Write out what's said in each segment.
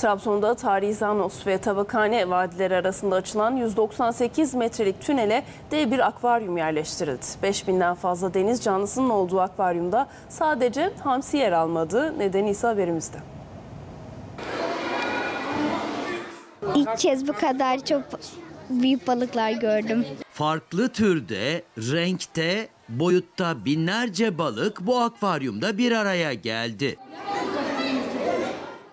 Trabzon'da tarihi Zanos ve Tabakhane vadileri arasında açılan 198 metrelik tünele dev bir akvaryum yerleştirildi. 5000'den fazla deniz canlısının olduğu akvaryumda sadece hamsi yer almadı. Nedeni ise haberimizde. İlk kez bu kadar çok büyük balıklar gördüm. Farklı türde, renkte, boyutta binlerce balık bu akvaryumda bir araya geldi.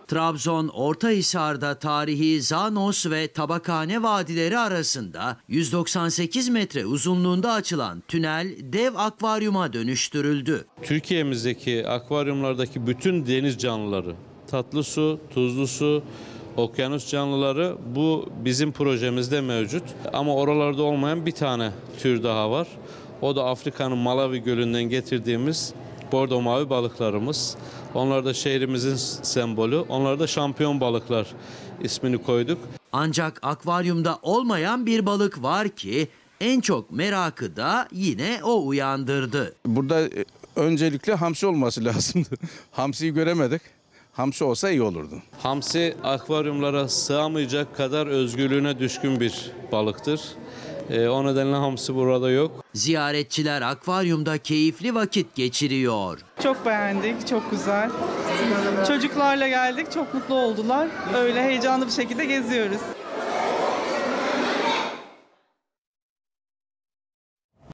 Trabzon Ortahisar'da tarihi Zanos ve Tabakhane vadileri arasında 198 metre uzunluğunda açılan tünel dev akvaryuma dönüştürüldü. Türkiye'mizdeki akvaryumlardaki bütün deniz canlıları, tatlı su, tuzlu su, okyanus canlıları bu bizim projemizde mevcut. Ama oralarda olmayan bir tane tür daha var. O da Afrika'nın Malawi Gölü'nden getirdiğimiz bordo mavi balıklarımız. Onlar da şehrimizin sembolü. Onlar da şampiyon balıklar ismini koyduk. Ancak akvaryumda olmayan bir balık var ki en çok merakı da yine o uyandırdı. Burada e, öncelikle hamsi olması lazımdı. Hamsiyi göremedik. Hamsi olsa iyi olurdu. Hamsi akvaryumlara sığamayacak kadar özgürlüğüne düşkün bir balıktır. Ee, o nedenle hamsi burada yok. Ziyaretçiler akvaryumda keyifli vakit geçiriyor. Çok beğendik, çok güzel. Çocuklarla geldik, çok mutlu oldular. Öyle heyecanlı bir şekilde geziyoruz.